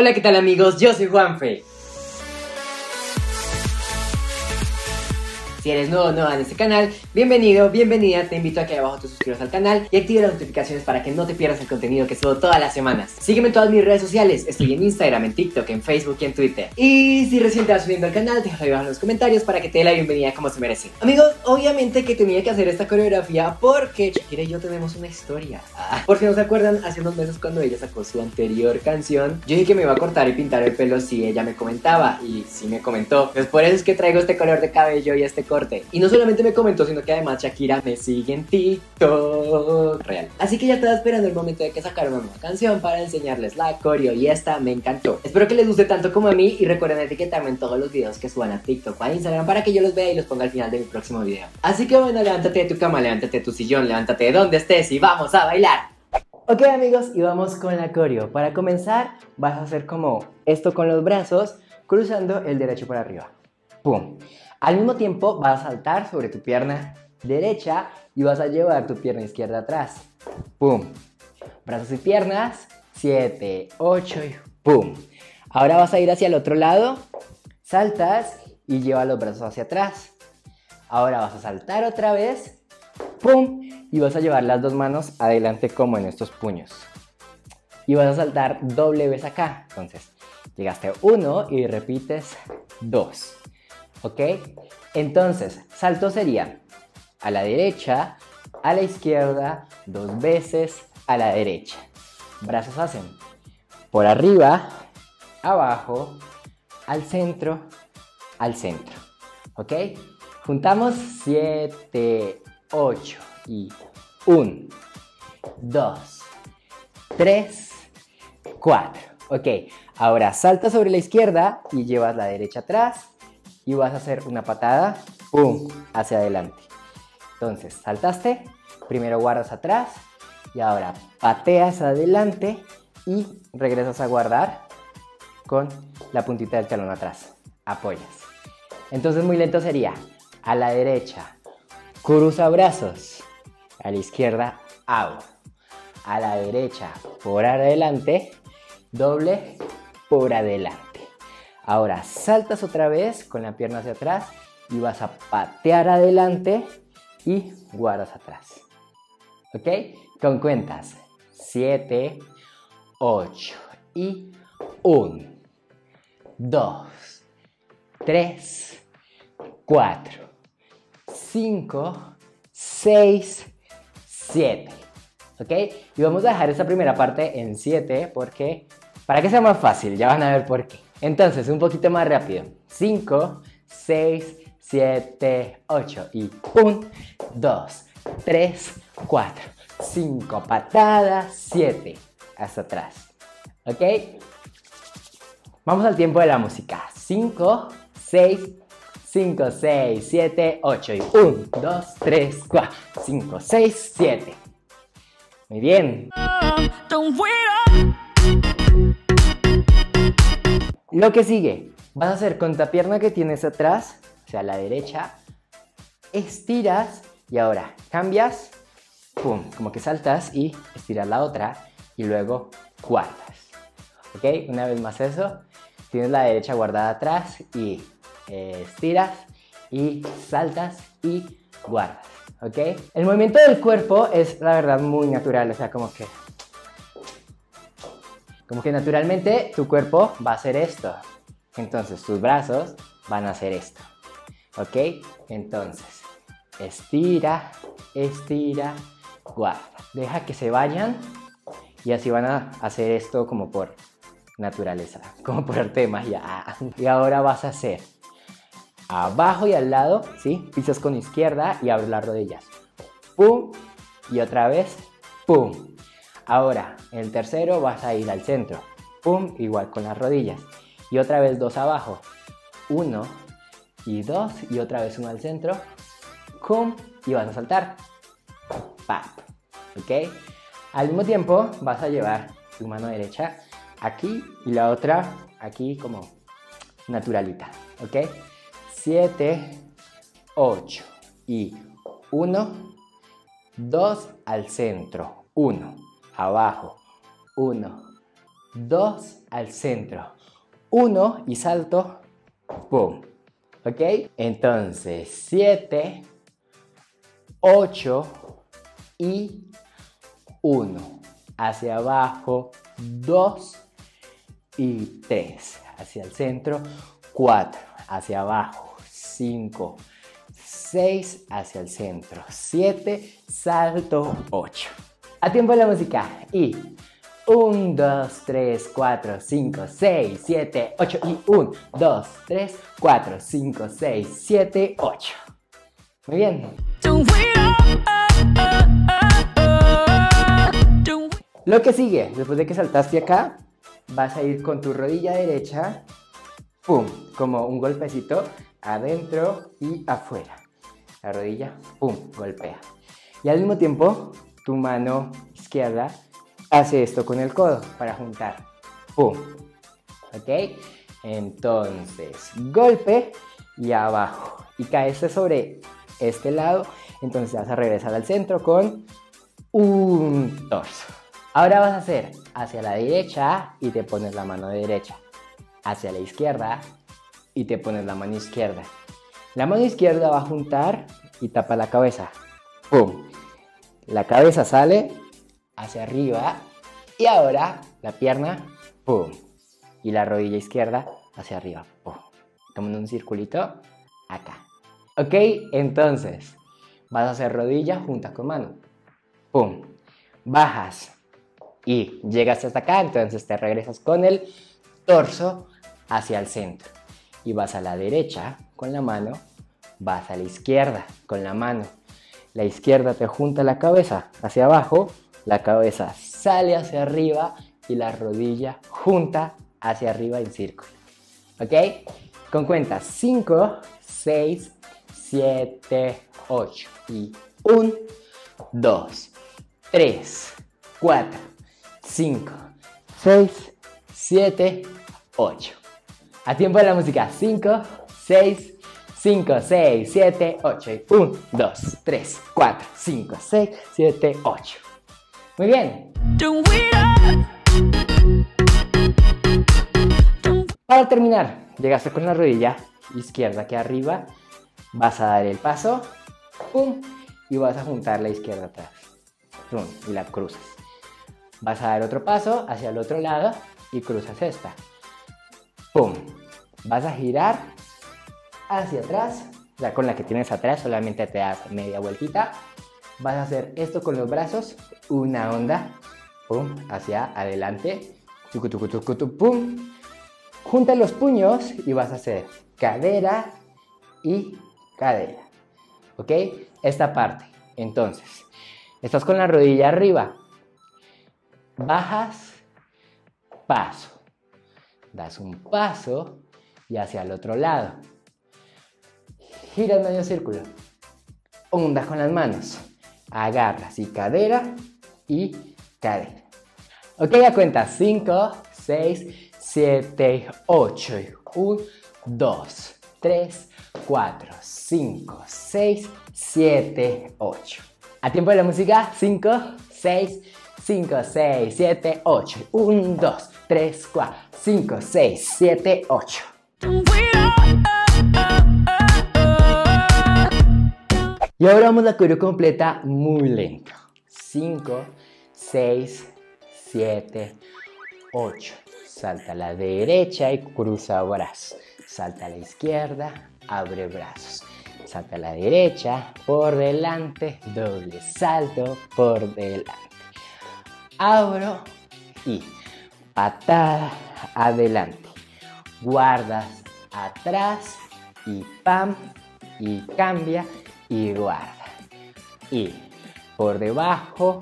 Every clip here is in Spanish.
Hola, ¿qué tal amigos? Yo soy Juanfe. Si eres nuevo o nueva en este canal, bienvenido, bienvenida, te invito a que abajo te suscribas al canal y active las notificaciones para que no te pierdas el contenido que subo todas las semanas. Sígueme en todas mis redes sociales, estoy en Instagram, en TikTok, en Facebook y en Twitter. Y si recién te vas subiendo al canal, déjalo abajo en los comentarios para que te dé la bienvenida como se merece. Amigos, obviamente que tenía que hacer esta coreografía porque Shakira y yo tenemos una historia. Ah, por si no se acuerdan, hace unos meses cuando ella sacó su anterior canción, yo dije que me iba a cortar y pintar el pelo si ella me comentaba y si me comentó. Pues por eso es que traigo este color de cabello y este corte. Y no solamente me comentó, sino que además Shakira me sigue en TikTok. Real. Así que ya estaba esperando el momento de que sacara una nueva canción para enseñarles la coreo y esta me encantó. Espero que les guste tanto como a mí y recuerden etiquetarme en todos los videos que suban a TikTok o a Instagram para que yo los vea y los ponga al final de mi próximo video. Así que bueno, levántate de tu cama, levántate de tu sillón, levántate de donde estés y vamos a bailar. Ok amigos, y vamos con la coreo. Para comenzar, vas a hacer como esto con los brazos, cruzando el derecho por arriba. Al mismo tiempo vas a saltar sobre tu pierna derecha y vas a llevar tu pierna izquierda atrás. Brazos y piernas. 7, 8 y ¡pum! Ahora vas a ir hacia el otro lado. Saltas y lleva los brazos hacia atrás. Ahora vas a saltar otra vez. ¡Pum! Y vas a llevar las dos manos adelante como en estos puños. Y vas a saltar doble vez acá. Entonces, llegaste uno y repites dos. ¿Ok? Entonces, salto sería a la derecha, a la izquierda, dos veces a la derecha. Brazos hacen por arriba, abajo, al centro, al centro. ¿Ok? Juntamos 7, 8 y 1, 2, 3, 4. Ok, ahora salta sobre la izquierda y llevas la derecha atrás y vas a hacer una patada, ¡pum!, hacia adelante. Entonces, saltaste, primero guardas atrás y ahora pateas adelante y regresas a guardar con la puntita del talón atrás. Apoyas. Entonces muy lento sería a la derecha, cruza brazos, a la izquierda, hago. A la derecha, por adelante, doble por adelante. Ahora saltas otra vez con la pierna hacia atrás y vas a patear adelante y guardas atrás. ¿Ok? Con cuentas 7, 8 y 1, 2, 3, 4, 5, 6, 7. ¿Ok? Y vamos a dejar esta primera parte en 7 porque para que sea más fácil, ya van a ver por qué. Entonces, un poquito más rápido. 5, 6, 7, 8 y 1, 2, 3, 4, 5 patadas, 7 hasta atrás. ¿Ok? Vamos al tiempo de la música. 5, 6, 5, 6, 7, 8 y 1, 2, 3, 4, 5, 6, 7. Muy bien. Lo que sigue, vas a hacer con la pierna que tienes atrás, o sea, la derecha, estiras y ahora cambias, pum, como que saltas y estiras la otra y luego guardas. ¿Ok? Una vez más eso, tienes la derecha guardada atrás y eh, estiras y saltas y guardas. ¿Ok? El movimiento del cuerpo es la verdad muy natural, o sea, como que como que naturalmente tu cuerpo va a hacer esto. Entonces tus brazos van a hacer esto. ¿Ok? Entonces, estira, estira, guarda. Deja que se vayan y así van a hacer esto como por naturaleza, como por arte de magia. Y ahora vas a hacer abajo y al lado, ¿sí? Pisas con izquierda y abres las rodillas. Pum, y otra vez, pum. Ahora, el tercero vas a ir al centro. Pum, igual con las rodillas. Y otra vez dos abajo. Uno y dos. Y otra vez uno al centro. Pum, y vas a saltar. Pap. ¿Ok? Al mismo tiempo vas a llevar tu mano derecha aquí y la otra aquí como naturalita. ¿Ok? Siete, ocho y uno, dos al centro. Uno abajo, 1, 2 al centro, 1 y salto, ¡pum! ¿Ok? Entonces, 7, 8 y 1. Hacia abajo, 2 y 3. Hacia el centro, 4. Hacia abajo, 5. 6 hacia el centro. 7, salto 8. A tiempo de la música. Y 1, 2, 3, 4, 5, 6, 7, 8. Y 1, 2, 3, 4, 5, 6, 7, 8. Muy bien. Lo que sigue, después de que saltaste acá, vas a ir con tu rodilla derecha, pum, como un golpecito adentro y afuera. La rodilla, pum, golpea. Y al mismo tiempo, tu mano izquierda hace esto con el codo para juntar. ¡Pum! ¿Ok? Entonces, golpe y abajo. Y caes sobre este lado. Entonces vas a regresar al centro con un torso. Ahora vas a hacer hacia la derecha y te pones la mano derecha. Hacia la izquierda y te pones la mano izquierda. La mano izquierda va a juntar y tapa la cabeza. ¡Pum! La cabeza sale hacia arriba y ahora la pierna, ¡pum! Y la rodilla izquierda hacia arriba, ¡pum! Tomando un circulito acá. ¿Ok? Entonces, vas a hacer rodilla junta con mano. ¡Pum! Bajas y llegas hasta acá, entonces te regresas con el torso hacia el centro. Y vas a la derecha con la mano, vas a la izquierda con la mano la izquierda te junta la cabeza hacia abajo, la cabeza sale hacia arriba y la rodilla junta hacia arriba en círculo. ¿Ok? Con cuenta 5, 6, 7, 8 y 1, 2, 3, 4, 5, 6, 7, 8. A tiempo de la música 5, 6, 5, 6, 7, 8. 1, 2, 3, 4, 5, 6, 7, 8. Muy bien. Para terminar, llegaste con la rodilla izquierda aquí arriba. Vas a dar el paso. Pum, y vas a juntar la izquierda atrás. Pum, y la cruzas. Vas a dar otro paso hacia el otro lado y cruzas esta. Pum. Vas a girar hacia atrás, ya con la que tienes atrás solamente te das media vueltita. Vas a hacer esto con los brazos, una onda, pum, hacia adelante. Junta los puños y vas a hacer cadera y cadera. ¿Ok? Esta parte. Entonces, estás con la rodilla arriba. Bajas, paso. Das un paso y hacia el otro lado gira el medio círculo. Hundas con las manos. Agarras y cadera y cadera. Ok, ya cuenta. 5, 6, 7, 8. 1, 2, 3, 4, 5, 6, 7, 8. A tiempo de la música. 5, 6, 5, 6, 7, 8. 1, 2, 3, 4, 5, 6, 7, 8. Y ahora vamos la coreo completa muy lento. 5, 6, 7, 8. Salta a la derecha y cruza brazos. Salta a la izquierda, abre brazos. Salta a la derecha, por delante, doble salto, por delante. Abro y patada adelante. Guardas atrás y pam y cambia y guarda. Y por debajo,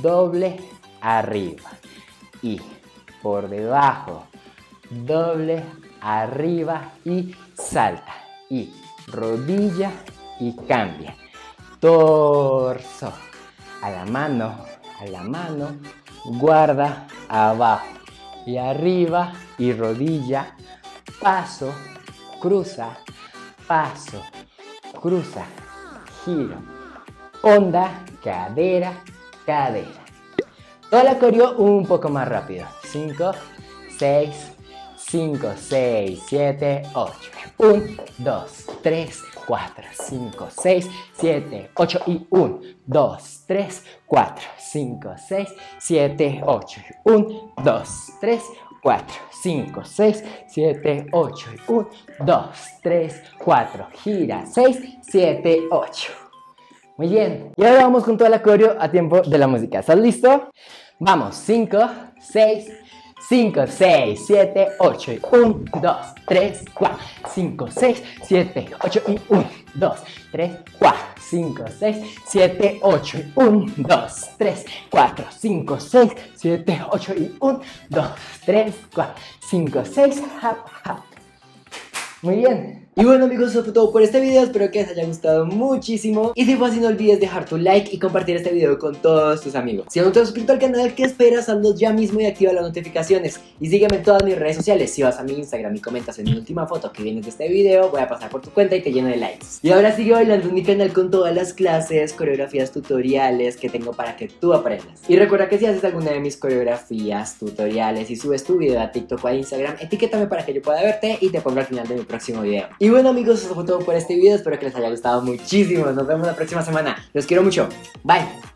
doble arriba. Y por debajo, doble arriba y salta. Y rodilla y cambia. Torso. A la mano, a la mano. Guarda abajo. Y arriba y rodilla. Paso, cruza, paso, cruza, giro, onda, cadera, cadera. Toda la coreo un poco más rápido. 5, 6, 5, 6, 7, 8. 1, 2, 3, 4, 5, 6, 7, 8 y 1, 2, 3, 4, 5, 6, 7, 8 y 1, 2, 3, 4, 5, 6, 7, 8 y 1, 2, 3, 4, gira 6, 7, 8. Muy bien. Y ahora vamos con toda la coreo a tiempo de la música. ¿Estás listo? Vamos, 5, 6, 5, 6, 7, 8 y 1, 2, 3, 4, 5, 6, 7, 8 y 1, 2, 3, 4, 5, 6, 7, 8 y 1, 2, 3, 4, 5, 6, 7, 8 y 1, 2, 3, 4, 5, 6, hop, hop. Muy bien. Y bueno amigos, eso fue todo por este video, espero que les haya gustado muchísimo. Y si fue así no olvides dejar tu like y compartir este video con todos tus amigos. Si aún te has suscrito al canal, ¿qué esperas? Hazlo ya mismo y activa las notificaciones. Y sígueme en todas mis redes sociales, si vas a mi Instagram y comentas en mi última foto que vienes de este video Voy a pasar por tu cuenta y te lleno de likes. Y ahora sigue bailando en mi canal con todas las clases, coreografías, tutoriales que tengo para que tú aprendas. Y recuerda que si haces alguna de mis coreografías, tutoriales y subes tu video a TikTok o a Instagram Etiquétame para que yo pueda verte y te ponga al final de mi próximo video y bueno amigos, eso fue todo por este video, espero que les haya gustado muchísimo, nos vemos la próxima semana, los quiero mucho, bye.